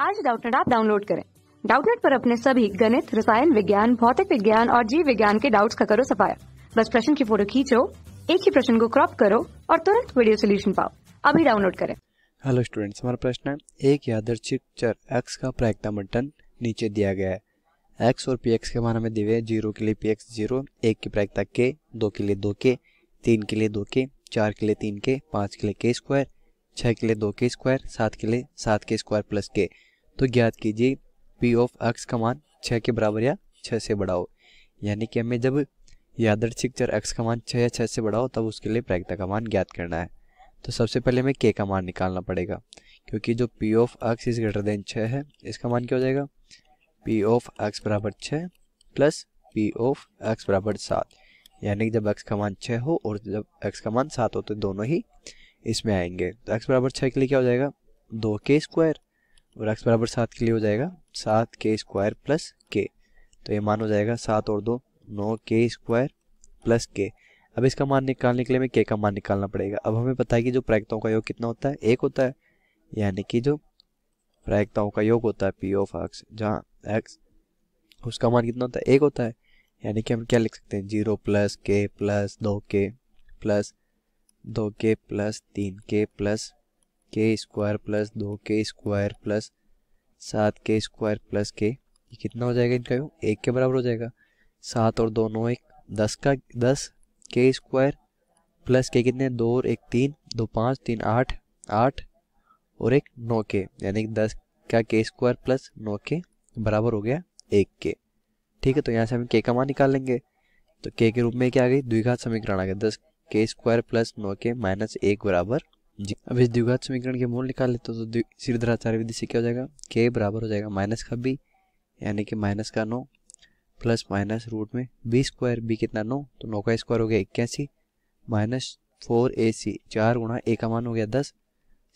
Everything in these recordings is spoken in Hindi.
आज डाउटनेट आप डाउनलोड करें। डाउटनेट पर अपने सभी गणित, रसायन विज्ञान, भौतिक विज्ञान और जीव विज्ञान के डाउट्स का करो सफाया। बस प्रश्न की फ़ोटो खींचो, एक ही प्रश्न को क्रॉप करो और तुरंत वीडियो सोल्यूशन पाओ। अभी डाउनलोड करें। हेलो स्टूडेंट्स हमारा प्रश्न है, एक यादर्शिक चर एक्स का प्रायिकता टन नीचे दिया गया है। एक्स और px के मान हमें दिए ज़ीरो के लिए पी एक्स ज़ीरो, एक की प्रायिकता के दो के लिए दो के तीन के लिए दो के चार के लिए तीन के पाँच के लिए के स्क्वायर छः के लिए दो के स्क्वायर सात के लिए सात के स्क्वायर प्लस के तो ज्ञात कीजिए पी ऑफ़ एक्स का मान छः के बराबर या छः से हो। यानी कि हमें जब यादर्शिक चर एक्स का मान छः या छः से हो, तब उसके लिए प्रायिकता का मान ज्ञात करना है। तो सबसे पहले हमें के का मान निकालना पड़ेगा, क्योंकि जो P of X is greater than छः है, इसका मान क्या हो जाएगा? पी ऑफ़ एक्स बराबर छः प्लस पी ऑफ़ एक्स बराबर सात। यानी कि जब एक्स का मान छः हो और जब एक्स का मान सात हो तो दोनों ही इसमें आएँगे। तो एक्स बराबर छः के लिए क्या हो जाएगा? दो के स्क्वायर और एक्स बराबर सात के लिए हो जाएगा सात के स्क्वायर प्लस के तो ये मान हो जाएगा सात और दो, नौ के स्क्वायर प्लस के अब इसका मान निकालने के लिए हमें के का मान निकालना पड़ेगा। अब हमें पता है कि जो प्रायिकताओं का योग कितना होता है? एक होता है। यानी कि जो प्रायिकताओं का योग होता है पी ऑफ़ एक्स जहाँ एक्स उसका मान कितना होता है? एक होता है। यानी कि हम क्या लिख सकते हैं? ज़ीरो प्लस के प्लस दो के प्लस दो के प्लस तीन के प्लस के स्क्वायर प्लस दो के स्क्वायर प्लस सात के स्क्वायर प्लस के, ये कितना हो जाएगा इनका? योग एक के बराबर हो जाएगा। सात और दो नौ एक, दस का, दस के स्क्वायर प्लस के कितने? दो और एक तीन, दो पाँच, तीन आठ आठ और एक नौ के, यानी कि दस का के स्क्वायर प्लस नौ के बराबर हो गया एक के। ठीक है तो यहाँ से हम के का मान निकाल लेंगे। तो के के रूप में क्या आ गई? द्विघात समीकरण आ गया। दस के स्क्वायर प्लस नौ के माइनस एक बराबर जी। अब इस द्विघात समीकरण के मूल निकाल लेते तो, तो सीधराचार्य विधि से क्या हो जाएगा? के बराबर हो जाएगा माइनस का बी यानी कि माइनस का नौ प्लस माइनस रूट में बी स्क्वायर बी कितना नौ? तो नौ का स्क्वायर हो गया इक्यासी माइनस फोर ए सी चार गुणा ए का मान हो गया दस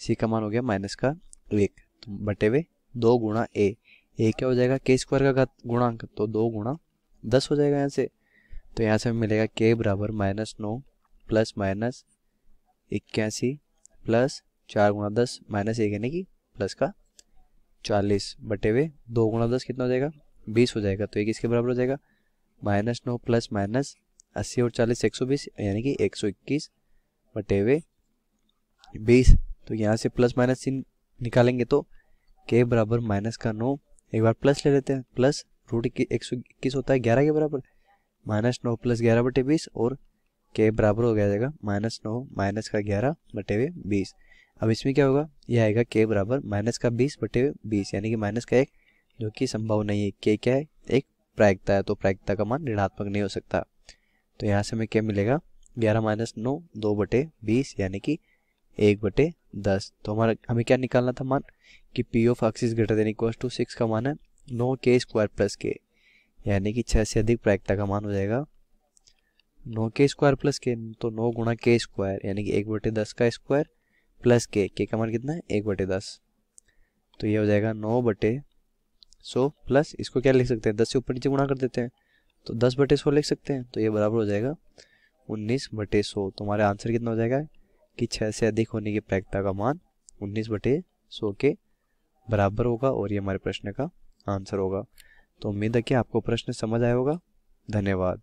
सी का मान हो गया माइनस का एक। तो बटे हुए दो गुणा ए ए क्या हो जाएगा? के स्क्वायर का गुणांक। तो दो गुणा दस हो जाएगा यहाँ से। तो यहाँ से हमें मिलेगा के बराबर माइनस नौ प्लस माइनस इक्यासी प्लस चार गुणा दस माइनस एक, यानी कि प्लस का चालीस बटे हुए दो गुणा दस कितना हो जाएगा? बीस हो जाएगा तो एक इसके बराबर हो जाएगा। माइनस नौ प्लस माइनस अस्सी और चालीस, एक सौ बीस, यानी कि एक सौ इक्कीस बटे हुए बीस। तो यहाँ से प्लस माइनस चिन्ह निकालेंगे तो के बराबर माइनस का नौ, एक बार प्लस ले लेते हैं। प्लस रूट एक सौ इक्कीस होता है ग्यारह के बराबर। माइनस नौ प्लस ग्यारह बटे बीस और के बराबर हो गया जाएगा माइनस नौ, माइनस का ग्यारह बटे हुए बीस। अब इसमें क्या होगा? यह आएगा के बराबर माइनस का बीस बटे हुए बीस, यानी कि माइनस का एक, जो कि संभव नहीं है। के क्या है? एक प्रायिकता है तो प्रायिकता का मान ऋणात्मक नहीं हो सकता। तो यहाँ से हमें क्या मिलेगा ग्यारह माइनस नौ, दो बटे बीस, यानी कि एक बटे दस। तो हमारा, हमें क्या निकालना था मान? कि P of axis greater than equal to six का मान है नौ के स्क्वायर प्लस के यानी कि छः से अधिक प्रायिकता का मान हो जाएगा नौ के स्क्वायर प्लस के तो नौ गुणा के स्क्वायर, यानी कि एक बटे दस का स्क्वायर प्लस के के का मान कितना है? एक बटे दस। तो ये हो जाएगा नौ बटे सौ प्लस, इसको क्या लिख सकते हैं? दस से ऊपर नीचे गुणा कर देते हैं। तो दस बटे सौ लिख सकते हैं तो ये बराबर हो जाएगा उन्नीस बटे सौ। तो हमारा आंसर कितना हो जाएगा? कि छः से अधिक होने की प्रायिकता का मान उन्नीस बटे सौ के बराबर होगा, और ये हमारे प्रश्न का आंसर होगा। तो उम्मीद है कि आपको प्रश्न समझ आया होगा। धन्यवाद।